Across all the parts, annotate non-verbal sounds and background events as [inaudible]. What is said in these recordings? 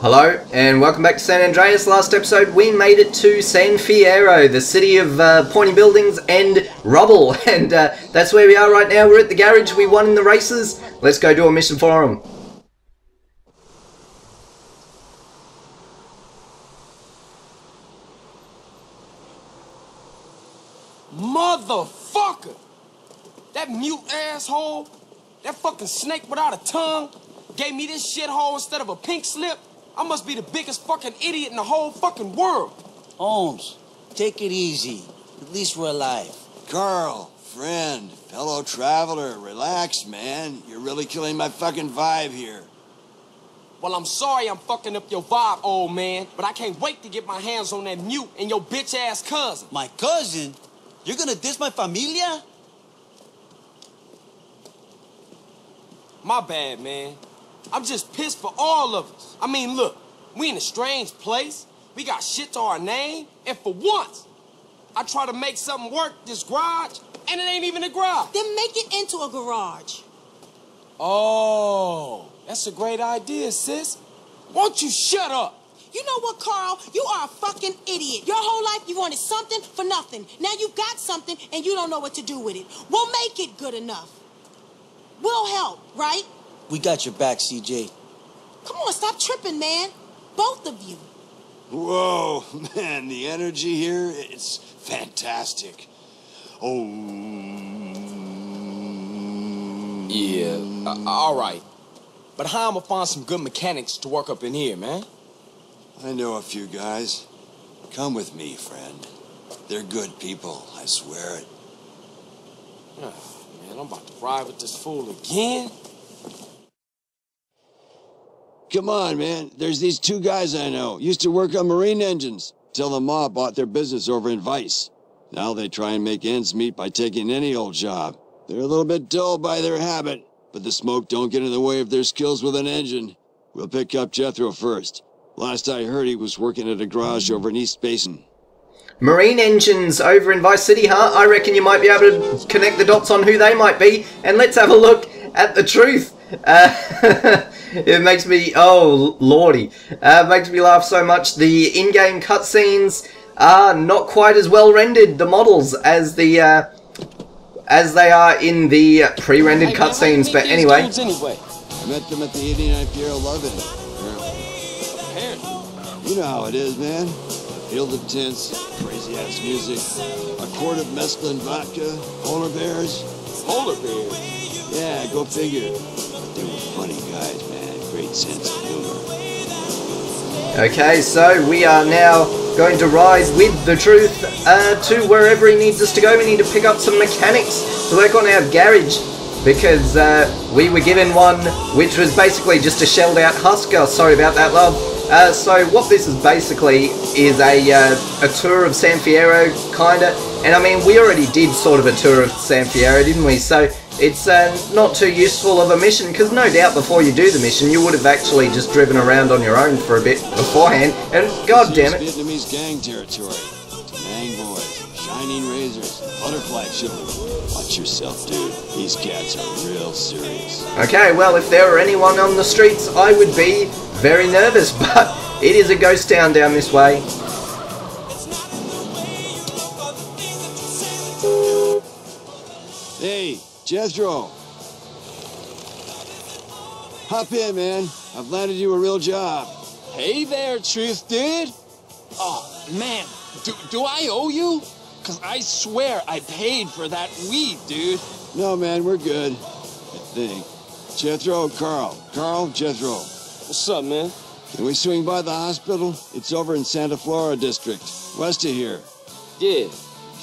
Hello, and welcome back to San Andreas. Last episode, we made it to San Fierro, the city of uh, pointy buildings and rubble. [laughs] And uh, that's where we are right now. We're at the garage. We won in the races. Let's go do a mission for them. Motherfucker! That mute asshole, that fucking snake without a tongue, gave me this shithole instead of a pink slip. I must be the biggest fucking idiot in the whole fucking world. Holmes, take it easy. At least we're alive. Carl, friend, fellow traveler, relax, man. You're really killing my fucking vibe here. Well, I'm sorry I'm fucking up your vibe, old man, but I can't wait to get my hands on that mute and your bitch ass cousin. My cousin? You're gonna diss my familia? My bad, man. I'm just pissed for all of us. I mean, look, we in a strange place. We got shit to our name, and for once, I try to make something work this garage, and it ain't even a garage. Then make it into a garage. Oh, that's a great idea, sis. Won't you shut up? You know what, Carl? You are a fucking idiot. Your whole life you wanted something for nothing. Now you've got something and you don't know what to do with it. We'll make it good enough. We'll help, right? We got your back, CJ. Come on, stop tripping, man. Both of you. Whoa, [laughs] man, the energy here, it's fantastic. Oh. Yeah, uh, all right. But how am I gonna find some good mechanics to work up in here, man? I know a few guys. Come with me, friend. They're good people, I swear it. Oh, man, I'm about to ride with this fool again. Come on, man. There's these two guys I know. Used to work on marine engines. Till the mob bought their business over in Vice. Now they try and make ends meet by taking any old job. They're a little bit dull by their habit, but the smoke don't get in the way of their skills with an engine. We'll pick up Jethro first. Last I heard, he was working at a garage over in East Basin. Marine engines over in Vice City, huh? I reckon you might be able to connect the dots on who they might be. And let's have a look at the truth. Uh, [laughs] it makes me, oh lordy, uh, makes me laugh so much. The in-game cutscenes are not quite as well rendered, the models, as the uh, as they are in the pre-rendered cutscenes. But you meet these anyway, anyway. I met them at the 89 Piero Lovin. Apparently. You know how it is, man. Field of tents, crazy ass music, a quart of mescaline vodka, polar bears. Polar bears? Yeah, go figure. Funny guys, man. Great sense of humor. Okay, so we are now going to ride with the truth uh, to wherever he needs us to go. We need to pick up some mechanics to work on our garage because uh, we were given one which was basically just a shelled out Husker. Sorry about that, love. Uh, so what this is basically is a, uh, a tour of San Fierro, kinda. And I mean, we already did sort of a tour of San Fierro, didn't we? So it's uh, not too useful of a mission, because no doubt before you do the mission, you would have actually just driven around on your own for a bit beforehand, and god damn it. Vietnamese gang territory. Mang boys, shining razors, butterfly chivalry. Watch yourself, dude. These cats are real serious. Okay, well, if there were anyone on the streets, I would be very nervous, [laughs] but it is a ghost town down this way. Hey, Jethro. Hop in, man. I've landed you a real job. Hey there, Truth Dude. Oh, man. Do, do I owe you? Because I swear I paid for that weed, dude. No, man, we're good. I think. Jethro, Carl. Carl, Jethro. What's up, man? Can we swing by the hospital? It's over in Santa Flora District, west of here. Yeah. You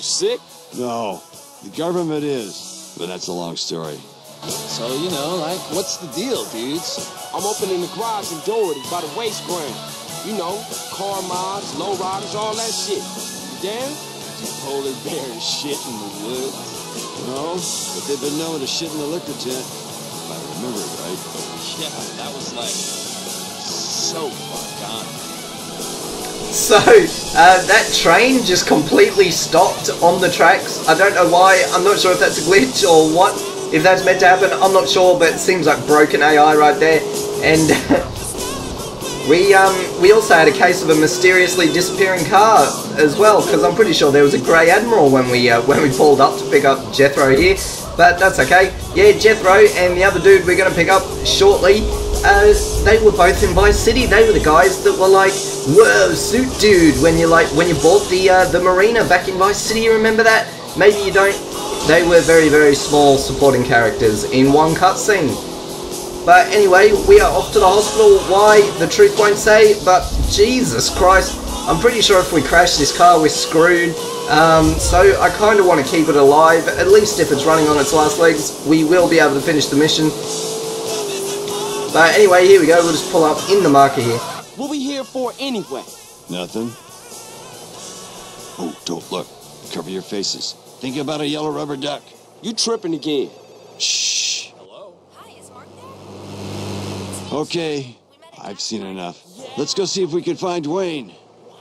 sick? No, the government is, but that's a long story. So, you know, like, what's the deal, dudes? I'm opening the garage in Doherty by the waste ground. You know, car mods, low riders, all that shit. You down? Polar bears [laughs] shit in the woods. No, but they've been known to shit in the liquor tent. If I remember it right. [laughs] Yeah, that was like so far gone. [laughs] So, uh, that train just completely stopped on the tracks. I don't know why. I'm not sure if that's a glitch or what. If that's meant to happen, I'm not sure, but it seems like broken AI right there. And [laughs] We um we also had a case of a mysteriously disappearing car as well, because I'm pretty sure there was a Grey Admiral when we uh, [laughs] when we pulled up to pick up Jethro here. But that's okay. Yeah, Jethro and the other dude we're gonna pick up shortly. Uh, they were both in Vice City. They were the guys that were like, "Whoa, suit dude!" When you like when you bought the uh, the marina back in Vice City. You remember that? Maybe you don't. They were very very small supporting characters in one cutscene. But anyway, we are off to the hospital. Why? The truth won't say, but Jesus Christ. I'm pretty sure if we crash this car, we're screwed. Um, so I kind of want to keep it alive. At least if it's running on its last legs, we will be able to finish the mission. But anyway, here we go. We'll just pull up in the marker here. What we here for anyway? Nothing. Oh, don't look. Cover your faces. Think about a yellow rubber duck. You tripping again. Shh. Hello? Hi, is Mark there? Okay, I've seen enough. Let's go see if we can find Dwayne.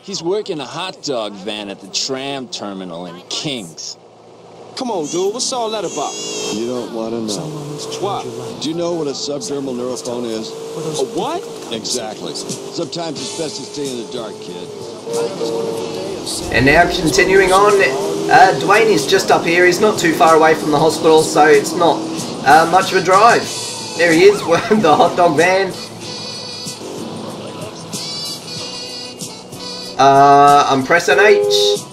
He's working a hot dog van at the tram terminal in Kings. Come on, dude. What's all that about? You don't want to know. What? Do you know what a subdermal neurophone is? A what? Exactly. Sometimes it's best to stay in the dark, kid. And now continuing on, uh, Dwayne is just up here. He's not too far away from the hospital, so it's not uh, much of a drive. There he is, [laughs] the hot dog van. Uh, I'm pressing H.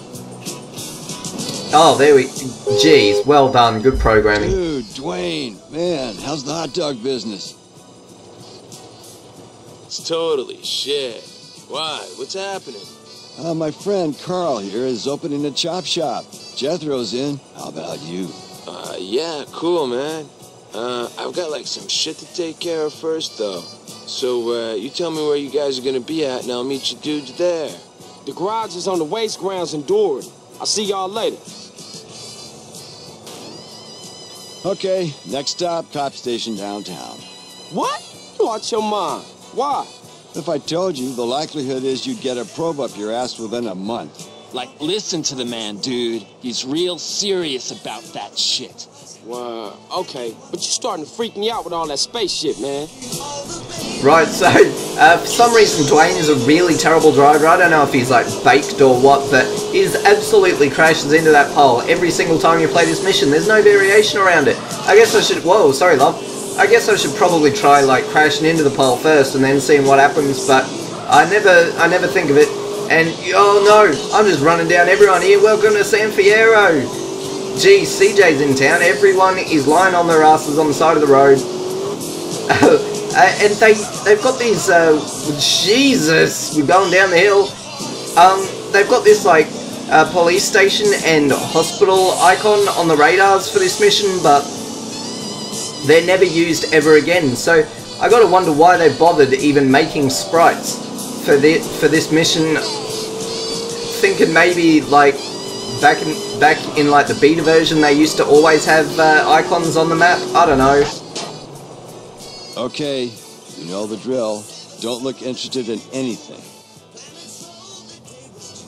Oh, there we... Jeez, well done. Good programming. Dude, Dwayne, man, how's the hot dog business? It's totally shit. Why? What's happening? Uh, my friend Carl here is opening a chop shop. Jethro's in. How about you? Uh, yeah, cool, man. Uh, I've got like some shit to take care of first, though. So, uh, you tell me where you guys are gonna be at, and I'll meet you dudes there. The garage is on the waste grounds in Doherty. I'll see y'all later. Okay, next stop, cop station downtown. What? You lost your mind. Why? If I told you, the likelihood is you'd get a probe up your ass within a month. Like, listen to the man, dude. He's real serious about that shit. Well, okay. But you're starting to freak me out with all that space shit, man. [laughs] Right, so, uh, for some reason Dwayne is a really terrible driver. I don't know if he's, like, baked or what, but he absolutely crashes into that pole every single time you play this mission. There's no variation around it. I guess I should... Whoa, sorry, love. I guess I should probably try, like, crashing into the pole first and then seeing what happens, but I never, I never think of it. And, oh no, I'm just running down everyone here. Welcome to San Fierro. Gee, CJ's in town. Everyone is lying on their asses on the side of the road. [laughs] Uh, and they, they've got these, uh, Jesus, we're going down the hill. Um, they've got this, like, uh, police station and hospital icon on the radars for this mission, but they're never used ever again. So I gotta wonder why they bothered even making sprites for the for this mission. Thinking maybe like back in back in like the beta version, they used to always have uh, icons on the map. I don't know. Okay, you know the drill. Don't look interested in anything.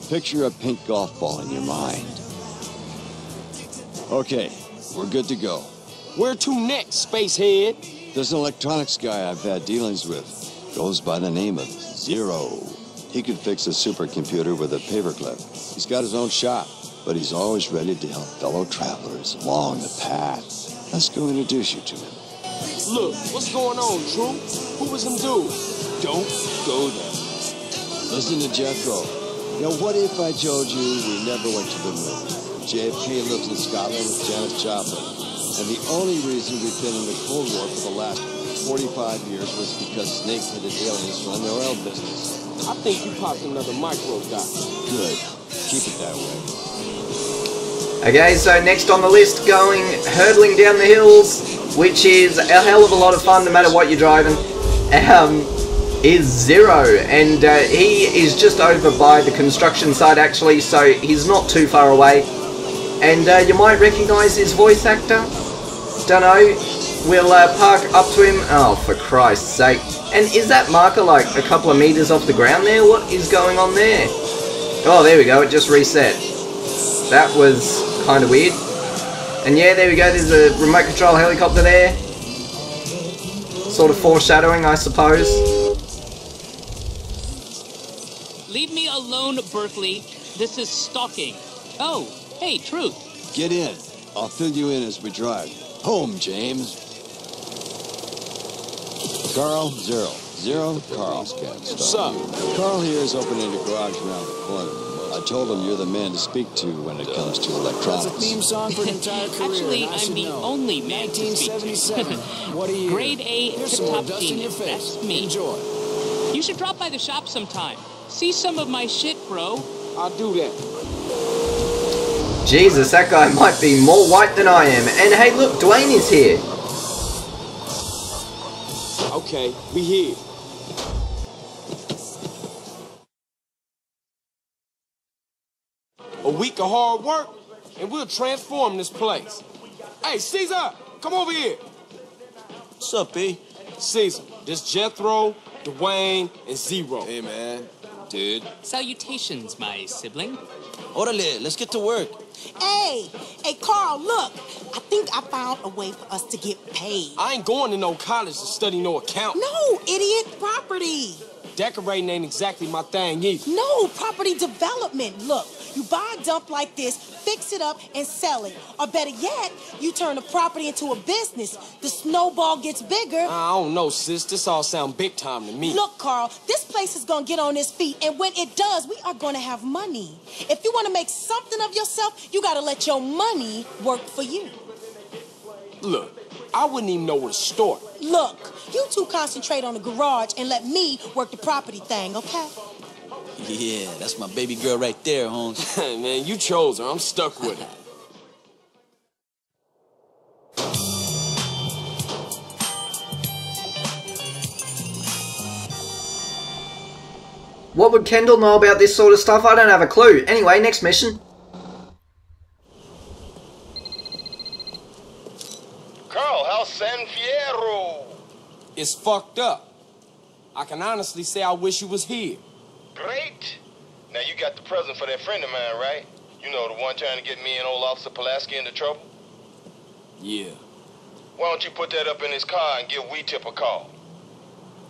Picture a pink golf ball in your mind. Okay, we're good to go. Where to next, spacehead? There's an electronics guy I've had dealings with. Goes by the name of Zero. He could fix a supercomputer with a paperclip. He's got his own shop, but he's always ready to help fellow travelers along the path. Let's go introduce you to him. Look, what's going on, True? Who was them dude? Don't go there. Listen to Jethro. Now, what if I told you we never went to the moon? JFK lives in Scotland with Janis Joplin. And the only reason we've been in the Cold War for the last 45 years was because snake-headed aliens run their oil business. I think you popped another micro dot. Good. Keep it that way. Okay, so next on the list, going hurdling down the hills, which is a hell of a lot of fun no matter what you're driving, um, is Zero. And uh, he is just over by the construction site actually, so he's not too far away. And uh, you might recognise his voice actor. Don't know. We'll uh, park up to him. Oh, for Christ's sake. And is that marker like a couple of meters off the ground there? What is going on there? Oh, there we go. It just reset. That was kind of weird. And yeah, there we go. There's a remote control helicopter there. Sort of foreshadowing, I suppose. Leave me alone, Berkley. This is stalking. Oh, hey, Truth. Get in. I'll fill you in as we drive. Home, James. Carl, Zero. Zero, Carl. What's up? Carl here is opening a garage around the corner. I told him you're the man to speak to when it comes to That's a electronics. theme song for an entire career. Actually, and I I'm the know. only man to speak to. 1977. what a year. Grade A Here's some tip-top dust in your face. That's me. Enjoy. You should drop by the shop sometime. See some of my shit, bro. I'll do that. Jesus, that guy might be more white than I am. And hey, look, Dwayne is here. Okay, we here. A week of hard work, and we'll transform this place. Hey, Caesar, come over here. What's up, B? Caesar, this Jethro, Dwayne, and Zero. Hey, man. Dude. Salutations, my sibling. Orale, let's get to work. Hey, hey, Carl, look. I think I found a way for us to get paid. I ain't going to no college to study no account. No, idiot, property. Decorating ain't exactly my thing either. No, property development. Look, you buy a dump like this, fix it up, and sell it. Or better yet, you turn the property into a business. The snowball gets bigger. I don't know, sis. This all sound big time to me. Look, Carl, this place is gonna get on its feet, and when it does, we are gonna have money. If you wanna make something of yourself, you gotta let your money work for you. Look, I wouldn't even know where to start. Look, you two concentrate on the garage and let me work the property thing, okay? Yeah, that's my baby girl right there, Holmes. [laughs] Man, you chose her. I'm stuck with her. What would Kendl know about this sort of stuff? I don't have a clue. Anyway, next mission. Carl, how's San Fierro? It's fucked up. I can honestly say I wish you was here. Great. Now you got the present for that friend of mine, right? You know, the one trying to get me and old Officer Pulaski into trouble? Yeah. Why don't you put that up in his car and give We Tip a call?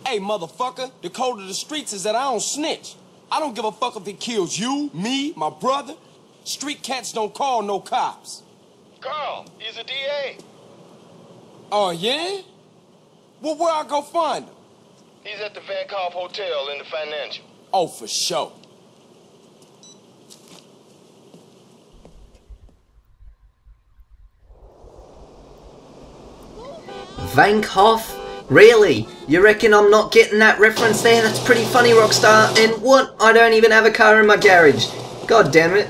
Hey, motherfucker, the code of the streets is that I don't snitch. I don't give a fuck if it kills you, me, my brother. Street cats don't call no cops. Carl, he's a DA. Oh, yeah? Well, where I go find him? He's at the Vank Hoff Hotel in the financial. Oh, for sure. Vank Hoff? Really? You reckon I'm not getting that reference there? That's pretty funny, Rockstar. And what? I don't even have a car in my garage. God damn it.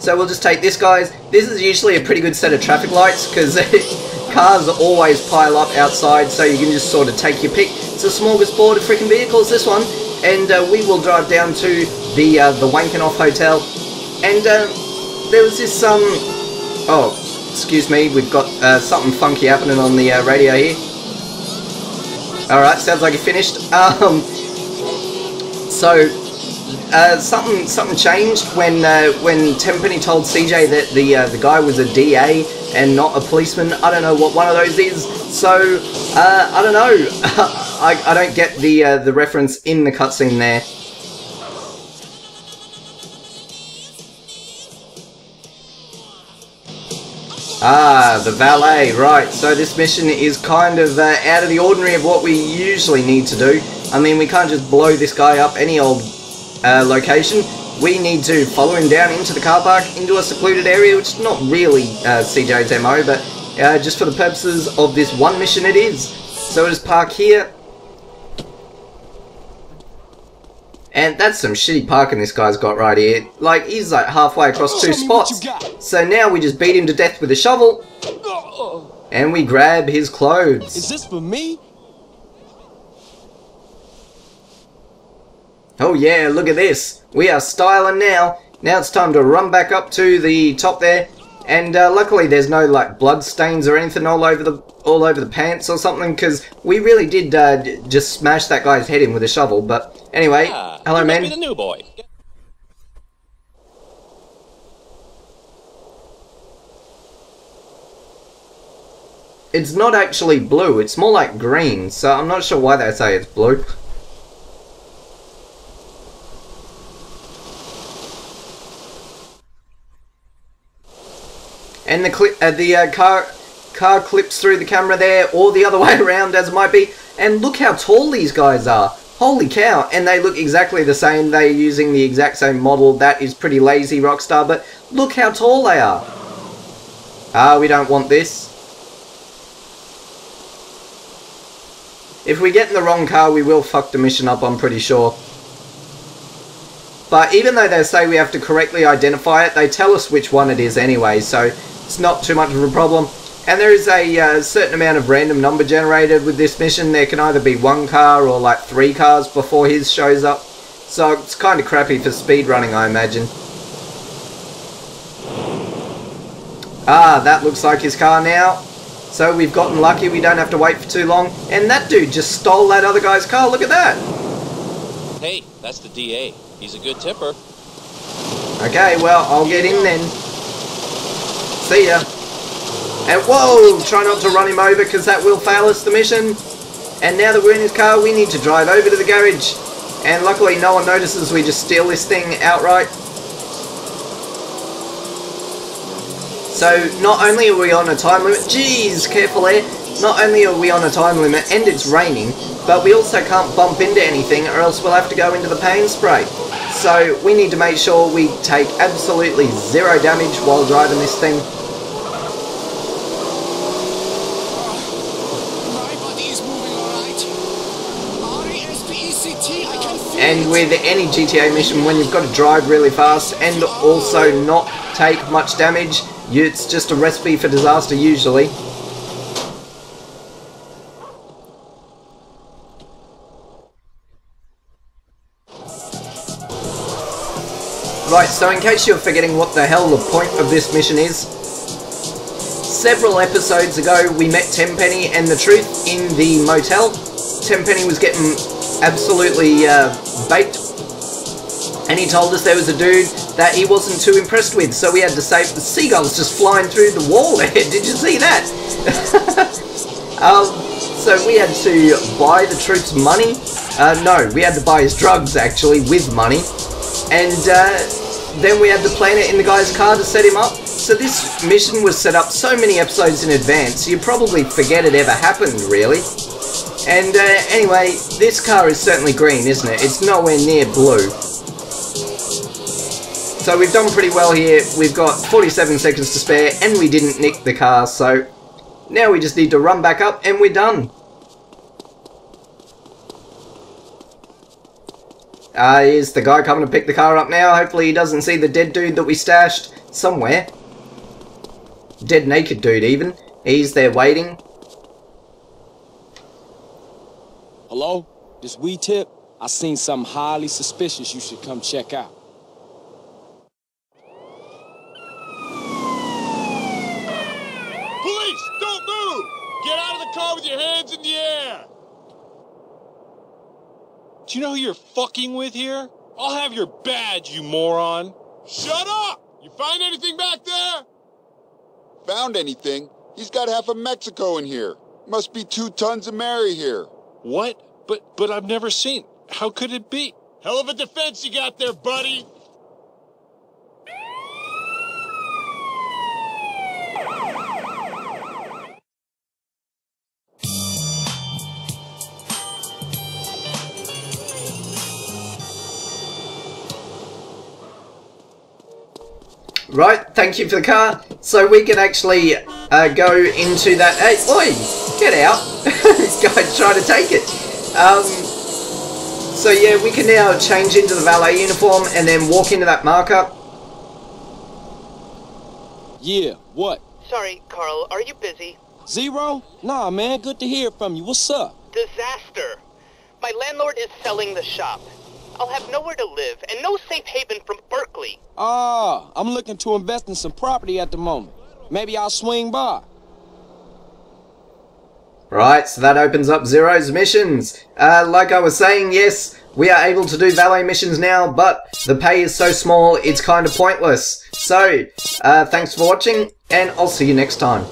So we'll just take this, guys. This is usually a pretty good set of traffic lights because [laughs] cars always pile up outside, so you can just sort of take your pick. It's a smorgasbord of freaking vehicles, this one. And uh, we will drive down to the uh, the Wankenoff Hotel. And uh, there was this, um... Oh, excuse me, we've got uh, something funky happening on the uh, radio here. Alright, sounds like you finished. [laughs] Um, so, uh, something something changed when uh, when Tenpenny told CJ that the uh, the guy was a DA and not a policeman. I don't know what one of those is. So uh, I don't know. [laughs] I, I don't get the uh, the reference in the cutscene there. Ah, the valet, right. So this mission is kind of uh, out of the ordinary of what we usually need to do. I mean, we can't just blow this guy up any old uh, location. We need to follow him down into the car park, into a secluded area, which is not really uh, CJ's MO, but uh, just for the purposes of this one mission it is. So we'll just park here. And that's some shitty parking this guy's got right here. Like, he's like halfway across two Show me what spots. So now we just beat him to death with a shovel, and we grab his clothes. Is this for me? Oh yeah, look at this. We are styling now. Now it's time to run back up to the top there. And uh, luckily there's no like blood stains or anything all over the all over the pants or something because we really did uh, just smash that guy's head in with a shovel. But anyway, hello man. be the new boy. It's not actually blue, it's more like green, so I'm not sure why they say it's blue. And the clip, uh, the uh, car car clips through the camera there, or the other [laughs] way around as it might be. And look how tall these guys are. Holy cow! And they look exactly the same. They're using the exact same model. That is pretty lazy, Rockstar. But look how tall they are. Ah, we don't want this. If we get in the wrong car, we will fuck the mission up, I'm pretty sure. But even though they say we have to correctly identify it, they tell us which one it is anyway, so it's not too much of a problem. And there is a uh, certain amount of random number generated with this mission. There can either be one car or like three cars before his shows up. So it's kind of crappy for speed running, I imagine. Ah, that looks like his car now. So we've gotten lucky, we don't have to wait for too long. And that dude just stole that other guy's car, look at that! Hey, that's the DA. He's a good tipper. Okay, well, I'll get in then. See ya. And whoa, try not to run him over because that will fail us the mission. And now that we're in his car, we need to drive over to the garage. And luckily no one notices we just steal this thing outright. So not only are we on a time limit, jeez, careful there. Not only are we on a time limit and it's raining, but we also can't bump into anything or else we'll have to go into the pain spray. So we need to make sure we take absolutely zero damage while driving this thing. And with any GTA mission, when you've got to drive really fast and also not take much damage, it's just a recipe for disaster usually. Right, so in case you're forgetting what the hell the point of this mission is, several episodes ago we met Tenpenny and the truth in the motel. Tenpenny was getting absolutely uh, baked and he told us there was a dude that he wasn't too impressed with, so we had to save the seagulls just flying through the wall there. [laughs] Did you see that? [laughs] um, so we had to buy the troops money. Uh, no, we had to buy his drugs actually with money, and uh, then we had to plan it in the guy's car to set him up. So this mission was set up so many episodes in advance, you probably forget it ever happened, really. And uh, anyway, this car is certainly green, isn't it? It's nowhere near blue. So we've done pretty well here. We've got 47 seconds to spare and we didn't nick the car. So now we just need to run back up and we're done. Uh, is the guy coming to pick the car up now? Hopefully he doesn't see the dead dude that we stashed somewhere. Dead naked dude even. He's there waiting. Hello? This we tip? I seen something highly suspicious you should come check out. Police, don't move! Get out of the car with your hands in the air! Do you know who you're fucking with here? I'll have your badge, you moron! Shut up! You find anything back there? Found anything? He's got half of Mexico in here. Must be two tons of Mary here. What? But but I've never seen. How could it be? Hell of a defense you got there, buddy. Right, thank you for the car. So we can actually uh, go into that... Hey, oi! Get out! [laughs] this guy's trying to take it. Um, so yeah, we can now change into the valet uniform and then walk into that marker. Yeah, what? Sorry, Carl, are you busy? Zero? Nah, man, good to hear from you. What's up? Disaster. My landlord is selling the shop. I'll have nowhere to live and no safe haven from Berkley. Ah, I'm looking to invest in some property at the moment. Maybe I'll swing by. Right, so that opens up Zero's missions. Uh, like I was saying, yes, we are able to do valet missions now, but the pay is so small, it's kind of pointless. So, uh, thanks for watching, and I'll see you next time.